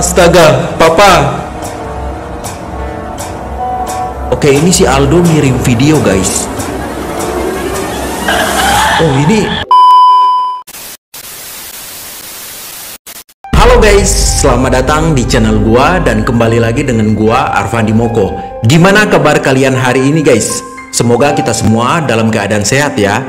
Astaga, Papa. Oke, ini si Aldo ngirim video, guys. Oh, ini Halo guys, selamat datang di channel gua dan kembali lagi dengan gua Arfandi Moko. Gimana kabar kalian hari ini guys? Semoga kita semua dalam keadaan sehat ya.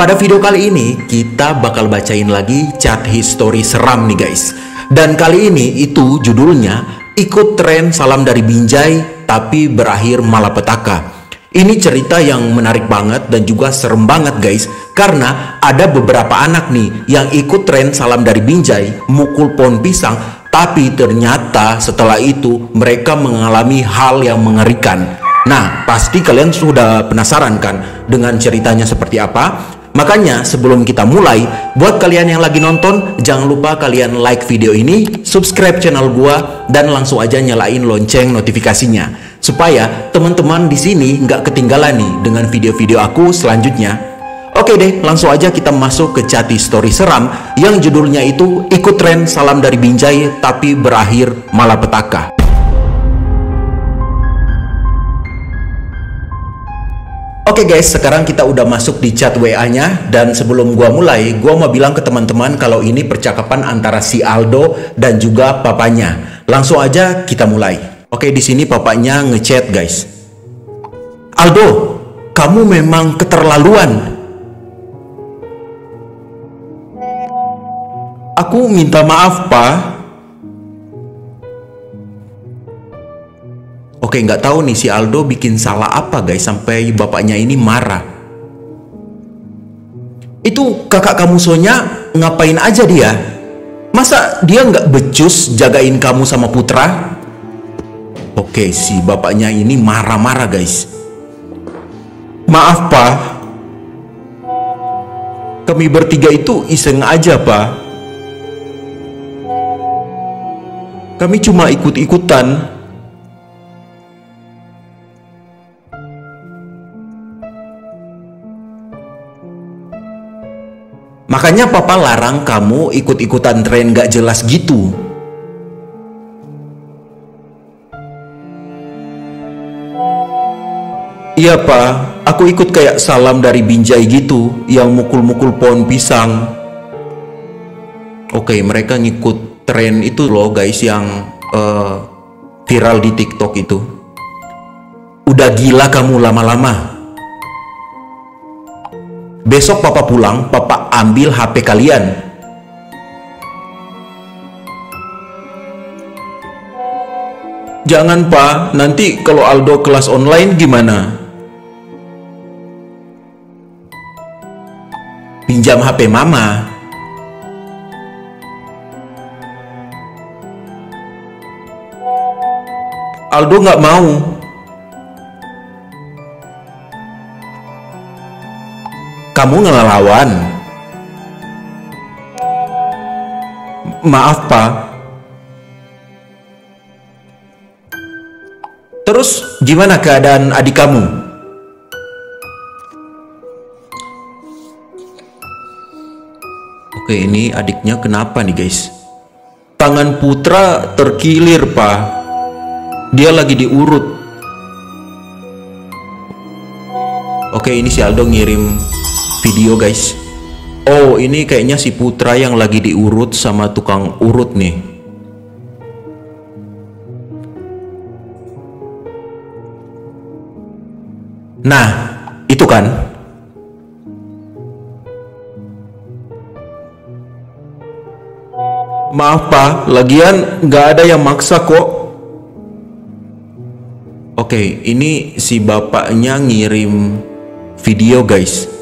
Pada video kali ini kita bakal bacain lagi chat history seram nih guys. Dan kali ini itu judulnya ikut tren salam dari Binjai tapi berakhir malapetaka. Ini cerita yang menarik banget dan juga serem banget guys Karena ada beberapa anak nih yang ikut tren salam dari Binjai Mukul pohon pisang Tapi ternyata setelah itu mereka mengalami hal yang mengerikan Nah pasti kalian sudah penasaran kan dengan ceritanya seperti apa Makanya sebelum kita mulai, buat kalian yang lagi nonton, jangan lupa kalian like video ini, subscribe channel gua, dan langsung aja nyalain lonceng notifikasinya. Supaya teman-teman di sini nggak ketinggalan nih dengan video-video aku selanjutnya. Oke deh, langsung aja kita masuk ke chat story seram yang judulnya itu ikut tren salam dari Binjai tapi berakhir malapetaka. Oke okay guys, sekarang kita udah masuk di chat WA-nya dan sebelum gua mulai, gua mau bilang ke teman-teman kalau ini percakapan antara si Aldo dan juga papanya. Langsung aja kita mulai. Oke, okay, di sini papanya ngechat guys. Aldo, kamu memang keterlaluan. Aku minta maaf, Pak. Oke, nggak tahu nih si Aldo bikin salah apa guys sampai bapaknya ini marah. Itu kakak kamu Sonya ngapain aja dia? Masa dia nggak becus jagain kamu sama Putra? Oke, si bapaknya ini marah-marah guys. Maaf pak, kami bertiga itu iseng aja pak. Kami cuma ikut-ikutan Makanya papa larang kamu ikut-ikutan tren gak jelas gitu. Iya pak, aku ikut kayak salam dari Binjai gitu, yang mukul-mukul pohon pisang. Oke, mereka ngikut tren itu loh guys yang uh, viral di TikTok itu. Udah gila kamu lama-lama. Besok papa pulang, papa ambil HP kalian. Jangan pak, nanti kalau Aldo kelas online gimana? Pinjam HP mama. Aldo nggak mau. Kamu ngelawan. Maaf, Pak. Terus gimana keadaan adik kamu? Oke, ini adiknya kenapa nih, guys? Tangan putra terkilir, Pak. Dia lagi diurut. Oke, ini si Aldo ngirim video guys Oh ini kayaknya si Putra yang lagi diurut sama tukang urut nih. Nah itu kan? Maaf pak, lagian nggak ada yang maksa kok. Oke, ini si bapaknya ngirim video guys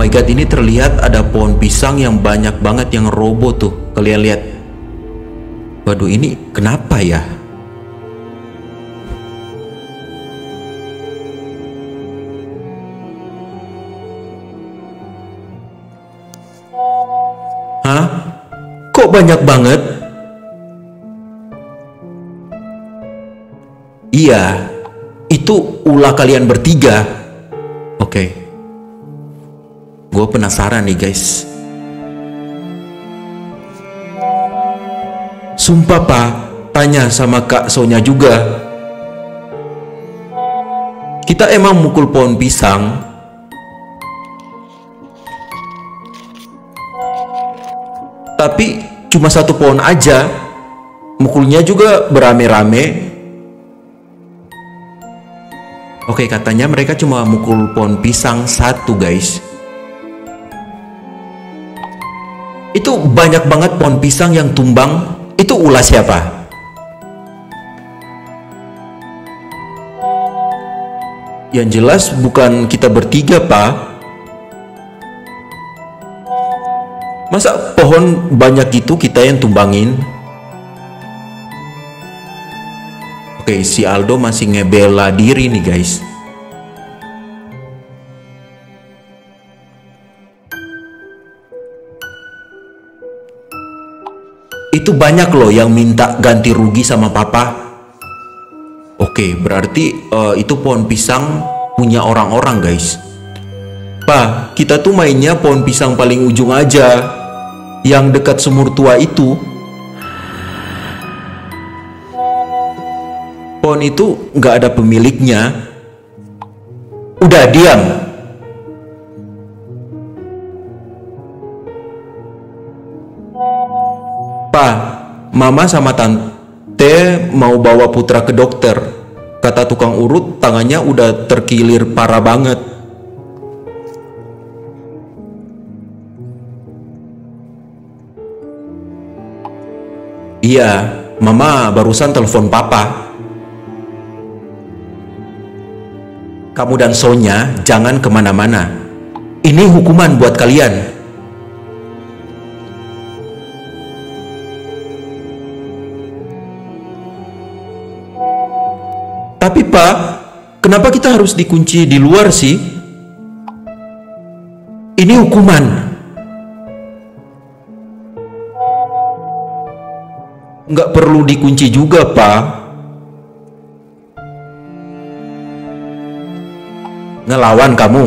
my god, ini terlihat ada pohon pisang yang banyak banget yang roboh tuh. Kalian lihat. Waduh, ini kenapa ya? Hah? Kok banyak banget? Iya, itu ulah kalian bertiga. Oke. Okay. Gue penasaran nih guys. Sumpah pak, tanya sama kak Sonya juga. Kita emang mukul pohon pisang. Tapi cuma satu pohon aja. Mukulnya juga berame-rame. Oke, katanya mereka cuma mukul pohon pisang satu, guys. Itu banyak banget pohon pisang yang tumbang. Itu ulah siapa? Yang jelas bukan kita bertiga, Pak. Masa pohon banyak gitu kita yang tumbangin? Oke, si Aldo masih ngebela diri nih, guys. Itu banyak loh yang minta ganti rugi sama papa. Oke, berarti uh, itu pohon pisang punya orang-orang, guys. Pa, kita tuh mainnya pohon pisang paling ujung aja. Yang dekat sumur tua itu. Pohon itu nggak ada pemiliknya. Udah diam. Mama sama tante mau bawa putra ke dokter. Kata tukang urut, tangannya udah terkilir parah banget. Iya, mama barusan telepon papa. Kamu dan Sonya jangan ke mana-mana. Ini hukuman buat kalian. Pak, kenapa kita harus dikunci di luar sih? Ini hukuman. Nggak perlu dikunci juga, Pak. Ngelawan kamu.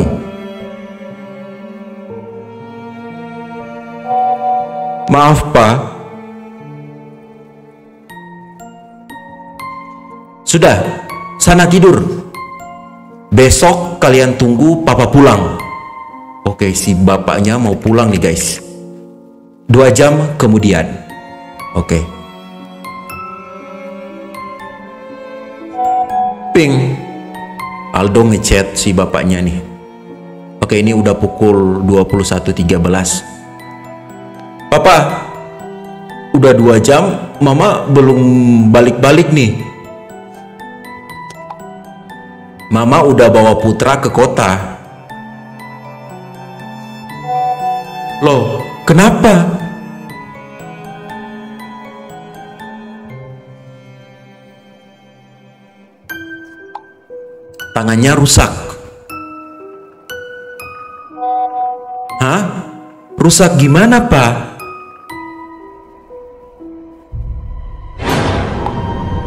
Maaf, Pak. Sudah, sana tidur. Besok kalian tunggu papa pulang. Oke, si bapaknya mau pulang nih guys. Dua jam kemudian. Oke. Ping. Aldo ngechat si bapaknya nih. Oke, ini udah pukul 21.13. Papa, udah dua jam, mama belum balik-balik nih. Mama udah bawa putra ke kota. Loh, kenapa? Tangannya rusak. Hah? Rusak gimana, Pak?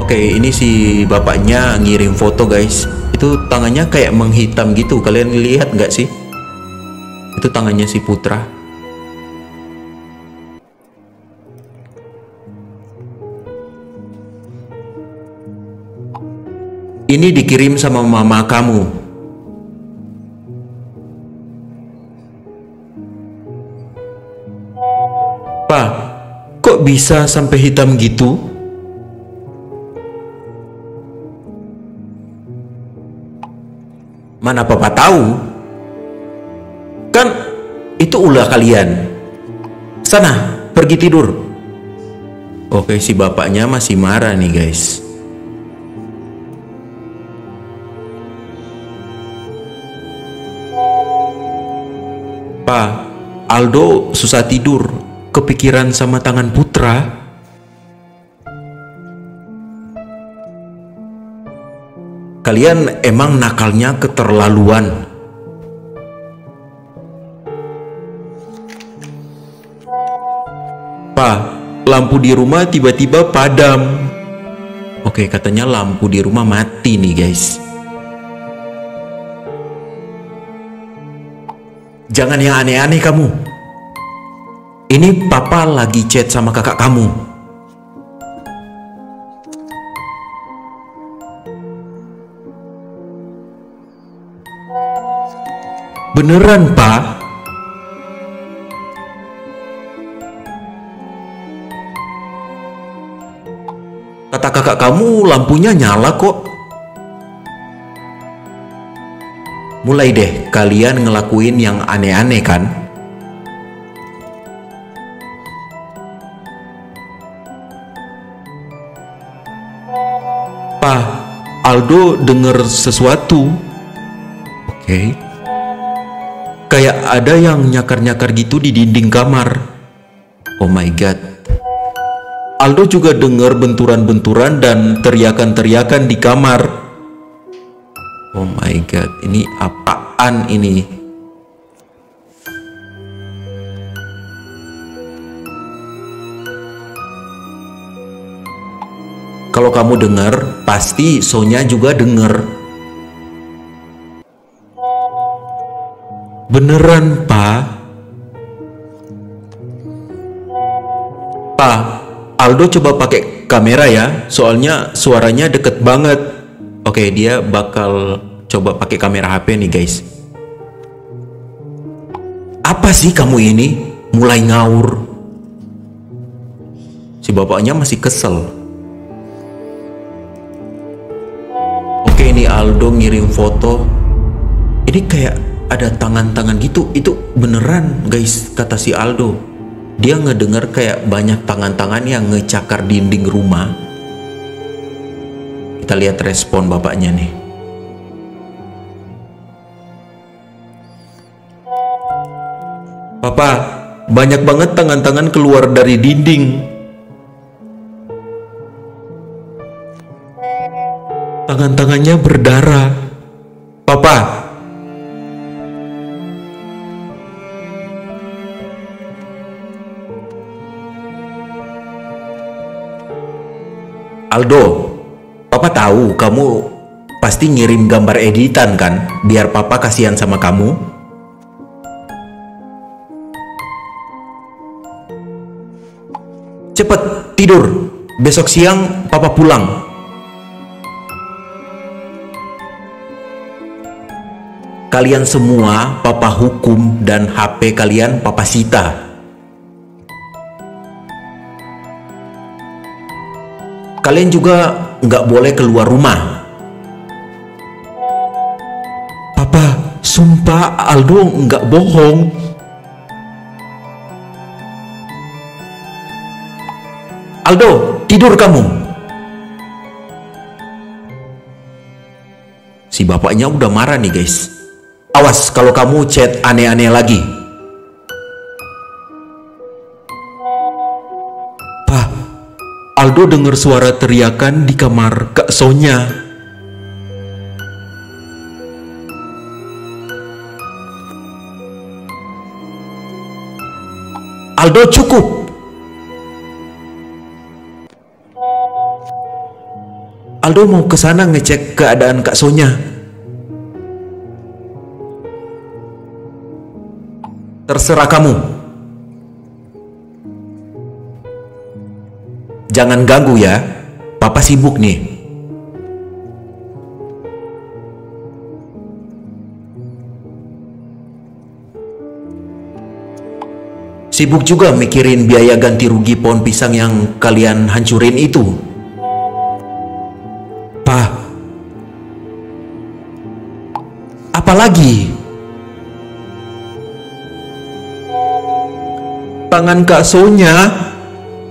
Oke, ini si bapaknya ngirim foto, guys. Itu tangannya kayak menghitam gitu. Kalian lihat nggak sih? Itu tangannya si Putra. Ini dikirim sama mama kamu. Pak, kok bisa sampai hitam gitu? Mana papa tahu? Kan itu ulah kalian. Sana, pergi tidur. Oke, si bapaknya masih marah nih, guys. Pak, Aldo susah tidur, kepikiran sama tangan putra. Kalian emang nakalnya keterlaluan. Pak, lampu di rumah tiba-tiba padam. Oke, katanya lampu di rumah mati nih, guys. Jangan yang aneh-aneh kamu. Ini papa lagi chat sama kakak kamu. Beneran, Pak? Kata kakak kamu lampunya nyala kok. Mulai deh kalian ngelakuin yang aneh-aneh kan? Pak, Aldo denger sesuatu. Oke. Kayak ada yang nyakar-nyakar gitu di dinding kamar. Oh my god. Aldo juga dengar benturan-benturan dan teriakan-teriakan di kamar. Oh my god, ini apaan ini? Kalau kamu dengar, pasti Sonya juga dengar. Beneran, Pak? Pak, Aldo coba pakai kamera ya, soalnya suaranya deket banget. Oke, dia bakal coba pakai kamera HP nih, guys. Apa sih kamu ini? Mulai ngaur. Si bapaknya masih kesel. Oke, ini Aldo ngirim foto. Ini kayak ada tangan-tangan gitu. Itu beneran, guys, kata si Aldo. Dia ngedenger kayak banyak tangan-tangan yang ngecakar dinding rumah. Kita lihat respon bapaknya nih. Papa, banyak banget tangan-tangan keluar dari dinding. Tangan-tangannya berdarah. Papa, Aldo, Papa tahu kamu pasti ngirim gambar editan kan, biar Papa kasihan sama kamu. Cepet tidur, besok siang Papa pulang. Kalian semua Papa hukum dan HP kalian Papa sita. Kalian juga nggak boleh keluar rumah. Papa, sumpah Aldo nggak bohong. Aldo, tidur kamu. Si bapaknya udah marah nih guys. Awas kalau kamu chat aneh-aneh lagi. Aldo dengar suara teriakan di kamar Kak Sonya. Aldo cukup. Aldo mau ke sana ngecek keadaan Kak Sonya. Terserah kamu. Jangan ganggu ya, papa sibuk nih. Sibuk juga mikirin biaya ganti rugi pohon pisang yang kalian hancurin itu. Pa, apalagi? Tangan Kak Sonya.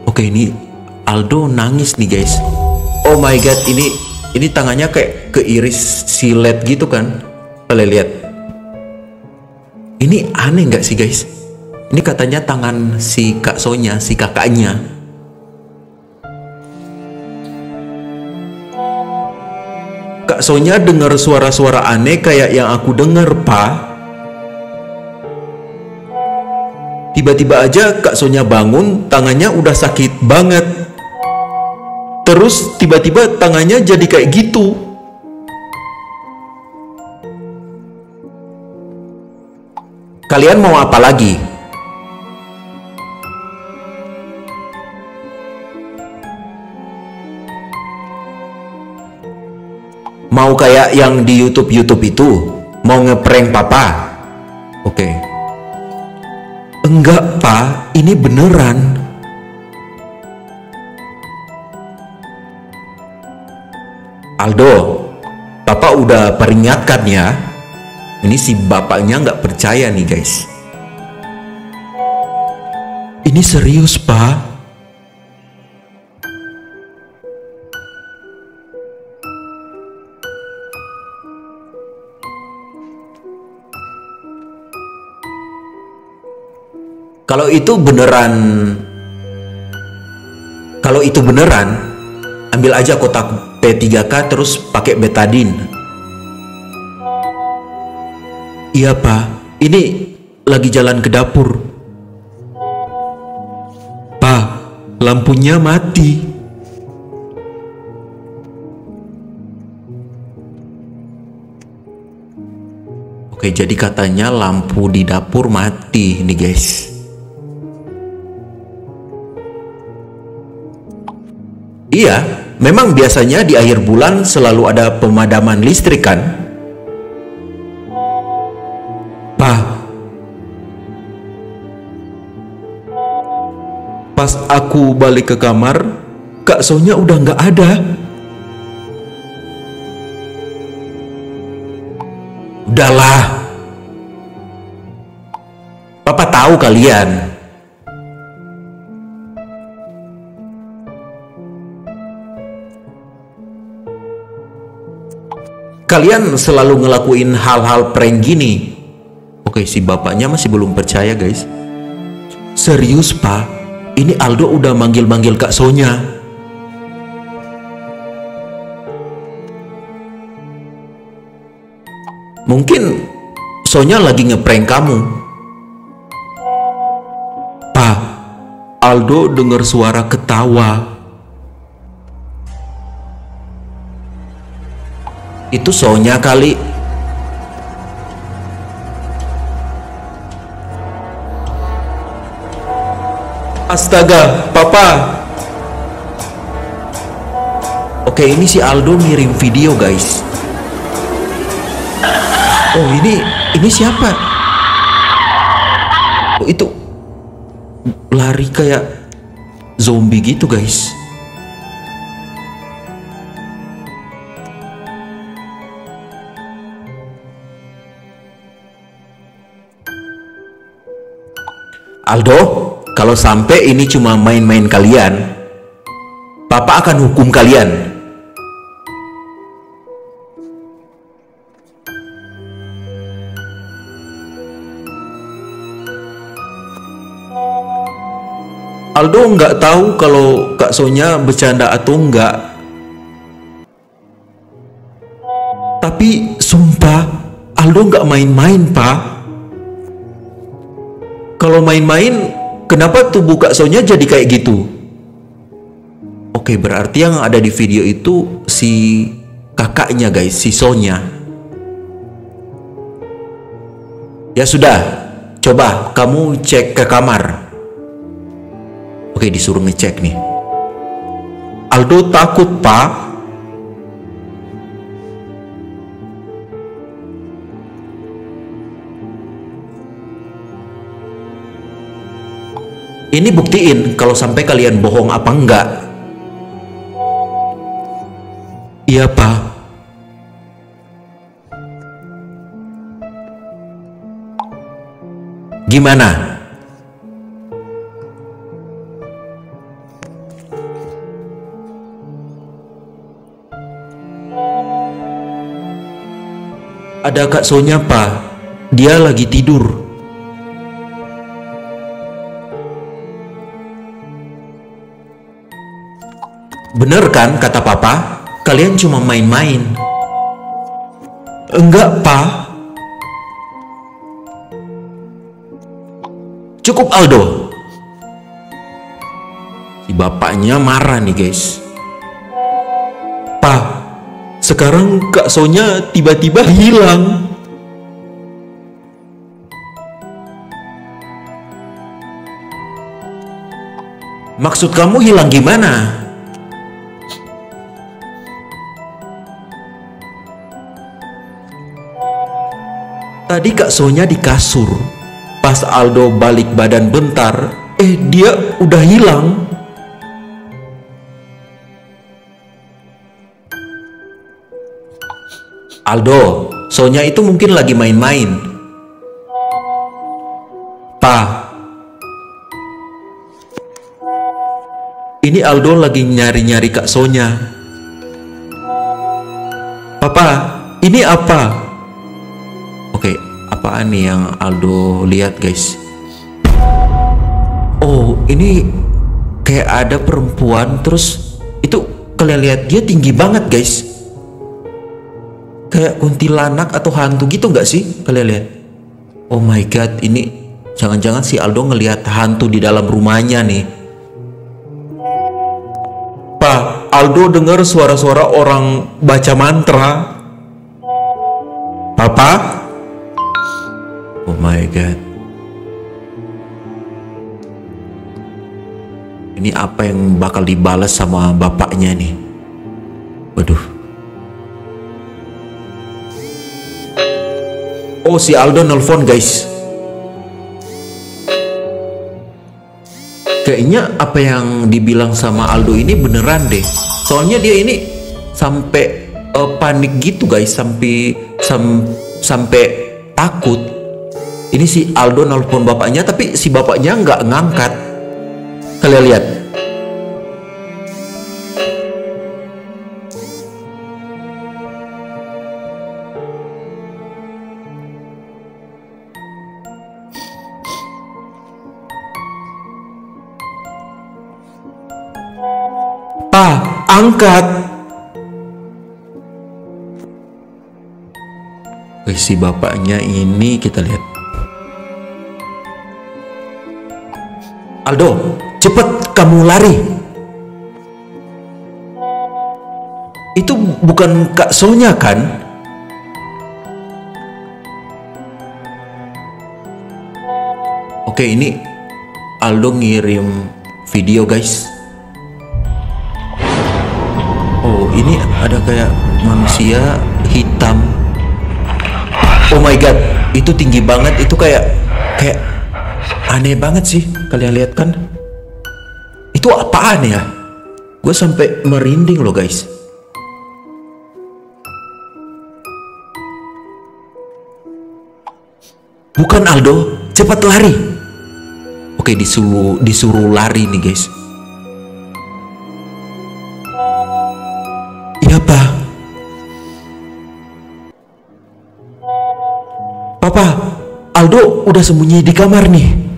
Oke, ini Aldo nangis nih guys. Oh my god ini ini tangannya kayak keiris silet gitu kan? Kalian lihat. Ini aneh nggak sih guys? Ini katanya tangan si kak Sonya si kakaknya. Kak Sonya dengar suara-suara aneh kayak yang aku dengar, Pak. Tiba-tiba aja Kak Sonya bangun, tangannya udah sakit banget. Terus tiba-tiba tangannya jadi kayak gitu. Kalian mau apa lagi? Mau kayak yang di YouTube-YouTube itu? Mau ngeprank papa? Oke. Enggak, Pak. Ini beneran. Aldo, Bapak udah peringatkan ya. Ini si bapaknya nggak percaya nih guys. Ini serius, Pak. Kalau itu beneran Kalau itu beneran Ambil aja kotak P3K terus pakai betadin Iya pak. Ini lagi jalan ke dapur. Pak Lampunya mati. Oke jadi katanya lampu di dapur mati nih guys. Iya, memang biasanya di akhir bulan selalu ada pemadaman listrik kan? Pak, pas aku balik ke kamar, Kak Sonya udah nggak ada. Udahlah, Papa tahu kalian kalian selalu ngelakuin hal-hal prank gini? Oke si bapaknya masih belum percaya guys. Serius pak? Ini Aldo udah manggil-manggil kak Sonya. Mungkin Sonya lagi ngeprank kamu. Pak Aldo dengar suara ketawa Itu Sonya kali. Astaga, Papa. Oke, ini si Aldo ngirim video, guys. Oh, ini ini siapa? Oh, itu lari kayak zombie gitu, guys. Aldo, kalau sampai ini cuma main-main kalian, Papa akan hukum kalian. Aldo nggak tahu kalau Kak Sonya bercanda atau enggak. Tapi sumpah, Aldo nggak main-main, Pak. Kalau main-main, kenapa tubuh Kak Sonya jadi kayak gitu? Oke, berarti yang ada di video itu si kakaknya guys, si Sonya. Ya sudah, coba kamu cek ke kamar. Oke, disuruh ngecek nih. Aldo takut, Pak. Ini buktiin kalau sampai kalian bohong apa enggak. Iya, Pak. Gimana? Ada Kak Sonya, Pak. Dia lagi tidur. Bener kan kata papa? Kalian cuma main-main. Enggak, pa. Cukup Aldo. Si bapaknya marah nih guys. Pa, sekarang Kak Sonya tiba-tiba hilang. Maksud kamu hilang gimana? Tadi Kak Sonya di kasur. Pas Aldo balik badan bentar, eh dia udah hilang. Aldo, Sonya itu mungkin lagi main-main. Pa, ini Aldo lagi nyari-nyari Kak Sonya. Papa, ini apa? Oke, apaan nih yang Aldo lihat guys? Oh, ini kayak ada perempuan terus itu kalian lihat dia tinggi banget guys. Kayak kuntilanak atau hantu gitu nggak sih kalian lihat? Oh my god ini jangan-jangan si Aldo ngelihat hantu di dalam rumahnya nih. Pak Aldo dengar suara-suara orang baca mantra. Papa my god. Ini apa yang bakal dibalas sama bapaknya nih? Waduh. Oh si Aldo nelfon guys. Kayaknya apa yang dibilang sama Aldo ini beneran deh. Soalnya dia ini sampai uh, panik gitu guys. Sampai sam, sampai takut Ini si Aldo nelfon bapaknya tapi si bapaknya nggak ngangkat Kalian lihat angkat. Wih, si bapaknya ini kita lihat. Aldo, cepet kamu lari. Itu bukan Kak Sonya kan? Oke, ini Aldo ngirim video guys. Oh, ini ada kayak manusia hitam. Oh my god, itu tinggi banget. Itu kayak kayak aneh banget sih. Kalian lihat kan? Itu apaan ya? Gue sampai merinding loh guys. Bukan Aldo, cepat lari. Oke, disuruh disuruh lari nih guys. Papa, Aldo udah sembunyi di kamar nih.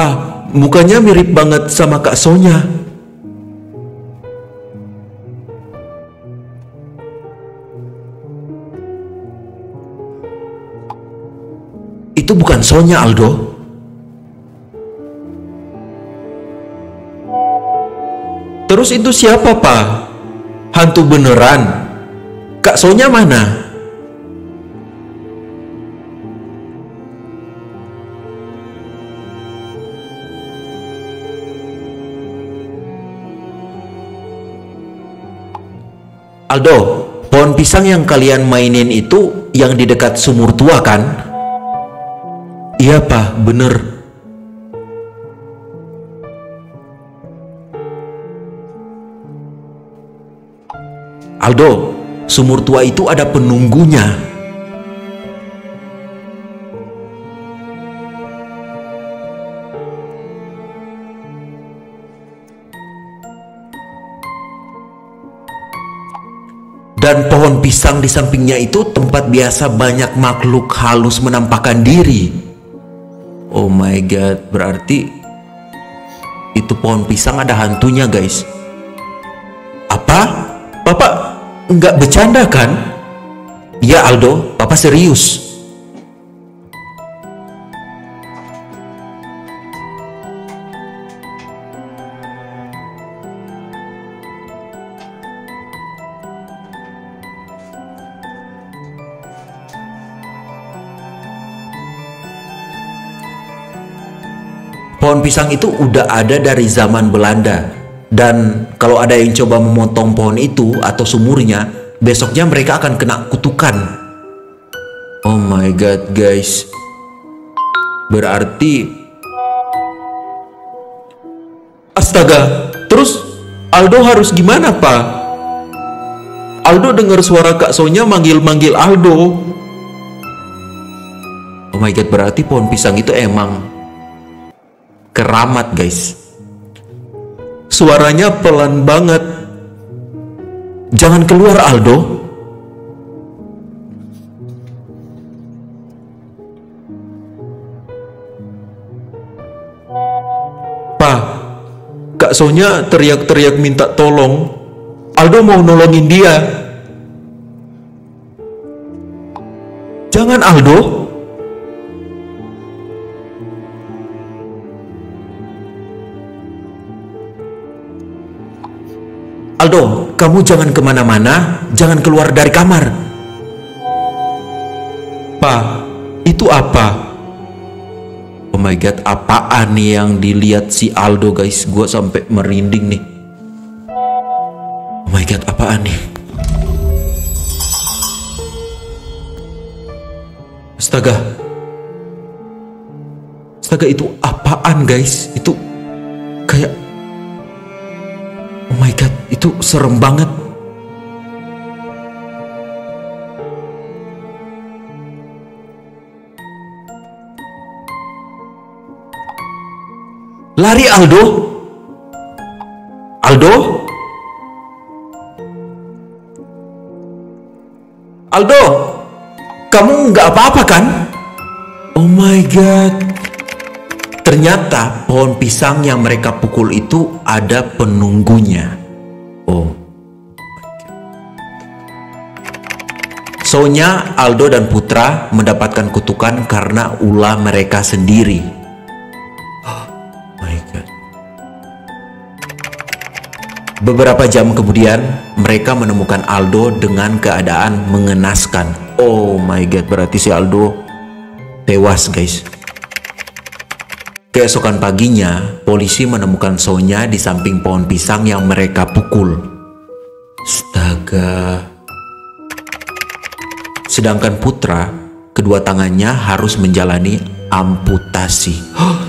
Pa, mukanya mirip banget sama Kak Sonya. Itu bukan Sonya, Aldo. Terus itu siapa, Pak? Hantu beneran? Kak Sonya mana? Aldo, pohon pisang yang kalian mainin itu yang di dekat sumur tua kan? Iya pak, bener. Aldo, sumur tua itu ada penunggunya. Dan pohon pisang di sampingnya itu tempat biasa banyak makhluk halus menampakkan diri. Oh my god, berarti itu pohon pisang ada hantunya guys. Apa? Bapak Enggak bercanda kan? Ya Aldo, papa serius. Pohon pisang itu udah ada dari zaman Belanda dan kalau ada yang coba memotong pohon itu atau sumurnya, besoknya mereka akan kena kutukan. Oh my god, guys. Berarti Astaga, terus Aldo harus gimana, Pak? Aldo dengar suara Kak Sonya manggil-manggil Aldo. Oh my god, berarti pohon pisang itu emang keramat, guys. Suaranya pelan banget. Jangan keluar, Aldo. Pak, Kak Sonya teriak-teriak minta tolong. Aldo mau nolongin dia. Jangan Aldo. Aldo, kamu jangan ke mana-mana, jangan keluar dari kamar. Pak, itu apa? Oh my god, apaan nih yang dilihat si Aldo guys? Gue sampai merinding nih. Oh my god, apaan nih? Astaga. Astaga itu apaan guys? Itu my god, itu serem banget. Lari Aldo. Aldo? Aldo, kamu nggak apa-apa kan? Oh my god. Ternyata pohon pisang yang mereka pukul itu ada penunggunya. Oh. Sonya, Aldo, dan Putra mendapatkan kutukan karena ulah mereka sendiri. Oh my god. Beberapa jam kemudian, mereka menemukan Aldo dengan keadaan mengenaskan. Oh my god, berarti si Aldo tewas, guys. Keesokan paginya, polisi menemukan Sonya di samping pohon pisang yang mereka pukul. Astaga. Sedangkan Putra, kedua tangannya harus menjalani amputasi. Oh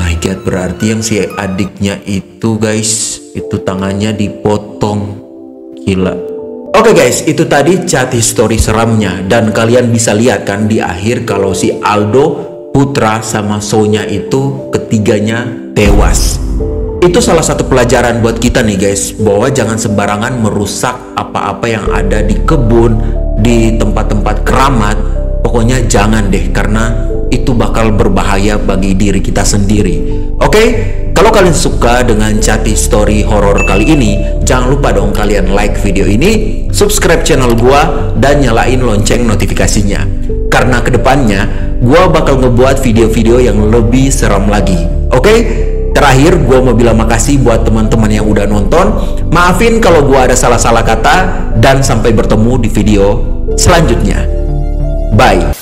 my berarti yang si adiknya itu guys, itu tangannya dipotong. Gila. Oke guys, itu tadi chat history seramnya dan kalian bisa lihat kan di akhir kalau si Aldo Putra sama Sonya itu ketiganya tewas. Itu salah satu pelajaran buat kita nih guys, bahwa jangan sembarangan merusak apa-apa yang ada di kebun, di tempat-tempat keramat. Pokoknya jangan deh, karena itu bakal berbahaya bagi diri kita sendiri. Oke, kalau kalian suka dengan chatty story horor kali ini, jangan lupa dong kalian like video ini, subscribe channel gua, dan nyalain lonceng notifikasinya. Karena ke depannya gue bakal ngebuat video-video yang lebih seram lagi. Oke? Terakhir, gue mau bilang makasih buat teman-teman yang udah nonton. Maafin kalau gue ada salah-salah kata, dan sampai bertemu di video selanjutnya. Bye.